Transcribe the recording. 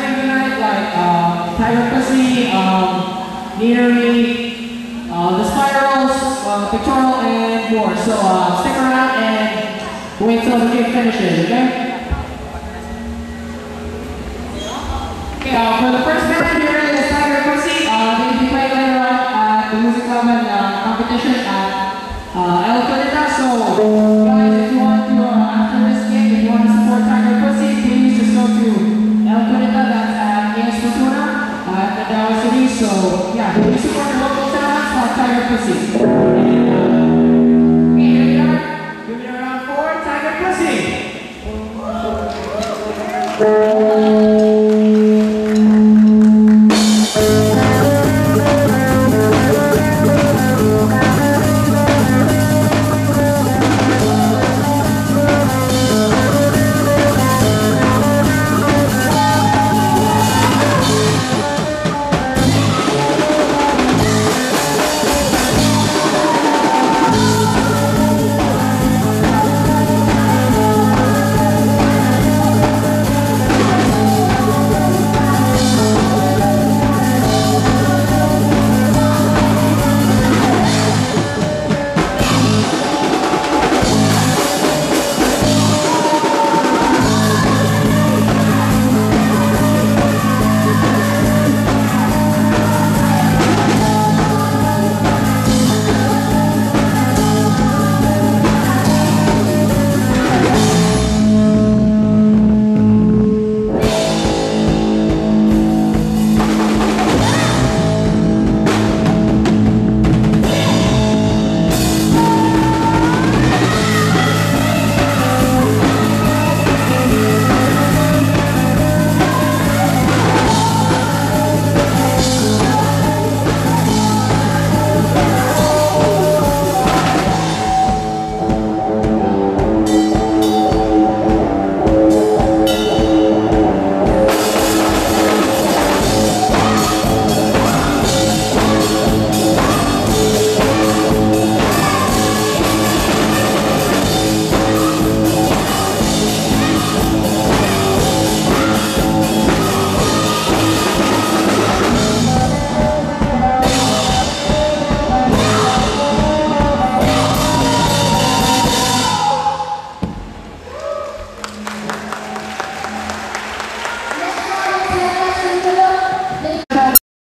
recognize like uh, Tyrocracy, um, Neary, uh, the Spirals, uh, Pictorial, and more. So uh, stick around and wait till the game finishes, okay? So, yeah, we just wonder what goes on outside our pussy.